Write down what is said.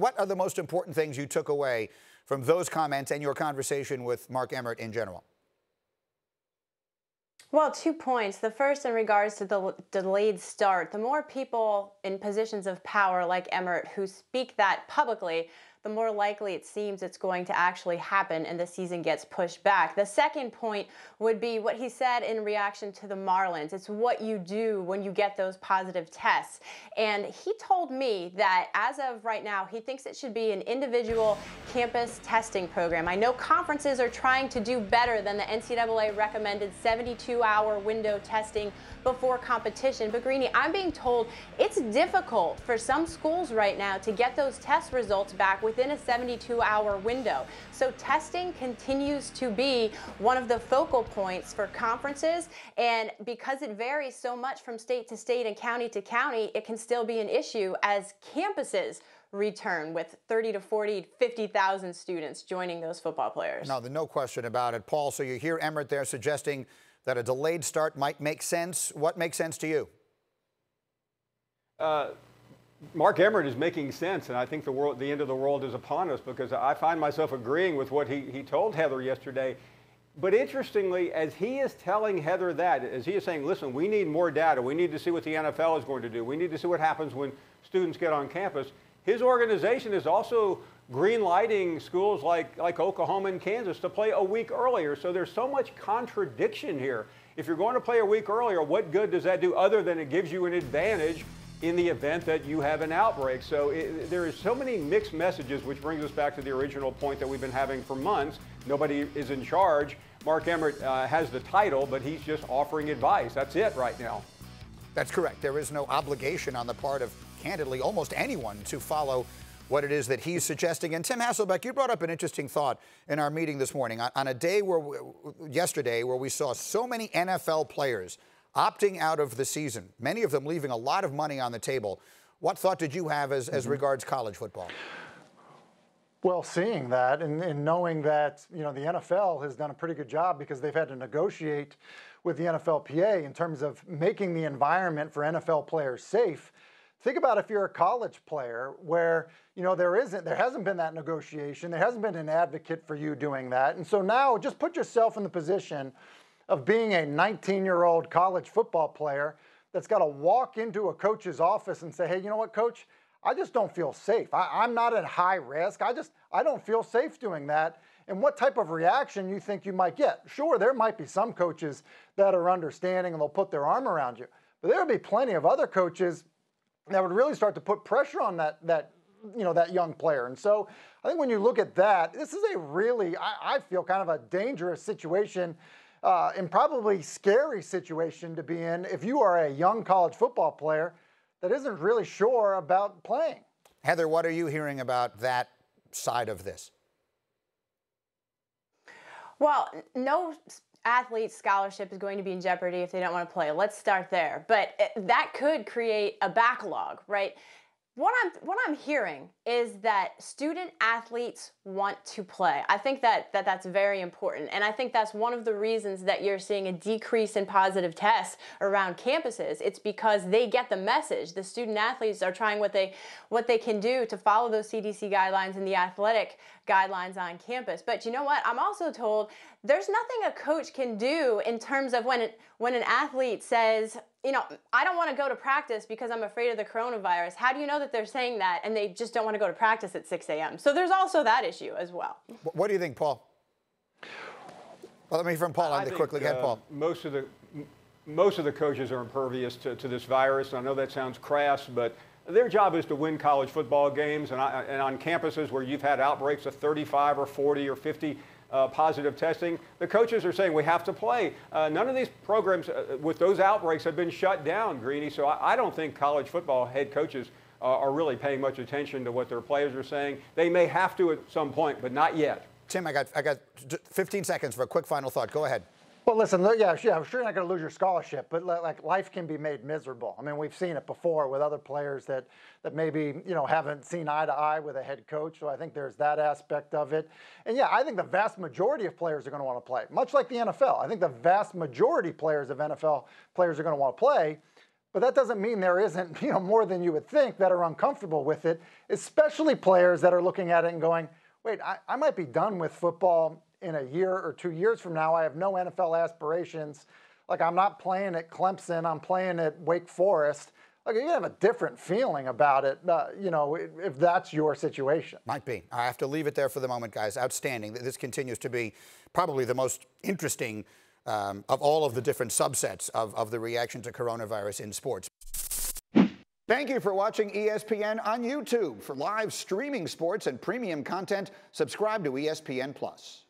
what are the most important things you took away from those comments and your conversation with Mark Emmert in general? Well, two points. The first, in regards to the delayed start, the more people in positions of power like Emmert who speak that publicly, the more likely it seems it's going to actually happen and the season gets pushed back. The second point would be what he said in reaction to the Marlins. It's what you do when you get those positive tests. And he told me that as of right now, he thinks it should be an individual campus testing program. I know conferences are trying to do better than the NCAA recommended 72 hour window testing before competition. But Greeny, I'm being told it's difficult for some schools right now to get those test results back within a 72 hour window. So testing continues to be one of the focal points for conferences. And because it varies so much from state to state and county to county, it can still be an issue as campuses return with 30 to 40, 50,000 students joining those football players. No, no question about it. Paul, so you hear Emmert there suggesting that a delayed start might make sense. What makes sense to you? Uh, Mark Emmert is making sense, and I think the world, the end of the world is upon us because I find myself agreeing with what he, he told Heather yesterday. But interestingly, as he is telling Heather that, as he is saying, listen, we need more data. We need to see what the NFL is going to do. We need to see what happens when students get on campus. His organization is also green lighting schools like, like Oklahoma and Kansas to play a week earlier. So there's so much contradiction here. If you're going to play a week earlier, what good does that do other than it gives you an advantage in the event that you have an outbreak? So it, there is so many mixed messages, which brings us back to the original point that we've been having for months. Nobody is in charge. Mark Emmert uh, has the title, but he's just offering advice. That's it right now. That's correct. There is no obligation on the part of, candidly, almost anyone to follow what it is that he's suggesting. And Tim Hasselbeck, you brought up an interesting thought in our meeting this morning on, a day where, we, yesterday, where we saw so many NFL players opting out of the season, many of them leaving a lot of money on the table. What thought did you have as, as mm -hmm. regards college football? Well, seeing that and, and, knowing that you know the NFL has done a pretty good job because they've had to negotiate with the NFLPA in terms of making the environment for NFL players safe. Think about if you're a college player where, you know, there isn't, there hasn't been that negotiation, there hasn't been an advocate for you doing that. And so now just put yourself in the position of being a 19 year old college football player that's got to walk into a coach's office and say, hey, you know what, coach? I just don't feel safe. I, am not at high risk. I just, I don't feel safe doing that. And what type of reaction you think you might get? Sure, there might be some coaches that are understanding and they'll put their arm around you. But there will be plenty of other coaches that would really start to put pressure on that that you know that young player. And so I think when you look at that, this is a really I, I feel kind of a dangerous situation. Uh, and probably scary situation to be in if you are a young college football player that isn't really sure about playing. Heather, what are you hearing about that side of this? Well, no athlete scholarship is going to be in jeopardy if they don't want to play. Let's start there. But that could create a backlog, right? What I'm what I'm hearing is that student athletes want to play. I think that, that that's very important. And I think that's one of the reasons that you're seeing a decrease in positive tests around campuses. It's because they get the message. The student athletes are trying what they what they can do to follow those CDC guidelines and the athletic guidelines on campus. But you know what? I'm also told there's nothing a coach can do in terms of when it, when an athlete says, you know, I don't want to go to practice because I'm afraid of the coronavirus. How do you know that they're saying that and they just don't want to go to practice at 6 a.m.? So there's also that issue as well. What do you think, Paul? Well, let me hear from Paul on the quickly. Go uh, Paul. Most of the most of the coaches are impervious to, to this virus. I know that sounds crass, but their job is to win college football games. And, I, and on campuses where you've had outbreaks of 35 or 40 or 50 uh, positive testing, the coaches are saying we have to play. Uh, none of these programs uh, with those outbreaks have been shut down, Greeny. So I, I don't think college football head coaches uh, are really paying much attention to what their players are saying. They may have to at some point, but not yet. Tim, I got, I got 15 seconds for a quick final thought. Go ahead. Well, listen, yeah, yeah, I'm sure you're not going to lose your scholarship, but like life can be made miserable. I mean, we've seen it before with other players that that maybe you know haven't seen eye to eye with a head coach. So I think there's that aspect of it. And yeah, I think the vast majority of players are going to want to play, much like the NFL. I think the vast majority players of NFL players are going to want to play. But that doesn't mean there isn't, you know, more than you would think that are uncomfortable with it, especially players that are looking at it and going, wait, I, I might be done with football in a year or two years from now. I have no NFL aspirations. Like I'm not playing at Clemson, I'm playing at Wake Forest. Like you have a different feeling about it, uh, you know, if, if that's your situation. Might be. I have to leave it there for the moment, guys. Outstanding. This continues to be probably the most interesting um, of all of the different subsets of, of the reaction to coronavirus in sports. Thank you for watching ESPN on YouTube. For live streaming sports and premium content, subscribe to ESPN Plus.